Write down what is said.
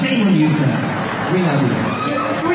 Shame on you, sir. We love you.